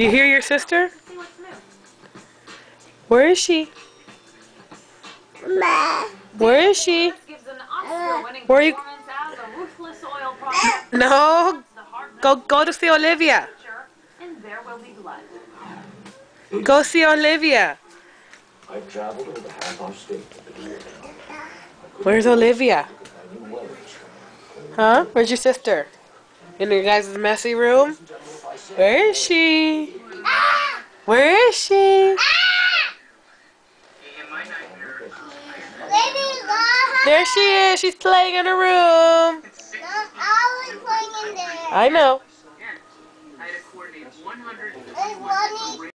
You hear your sister? Where is she? Where is she? Where are you? No. Go go to see Olivia. Go see Olivia. I've traveled over half our state. Where's Olivia? Huh? Where's your sister? In your guys' messy room? Where is she? Where is she? There she is. She's playing in her room. I know.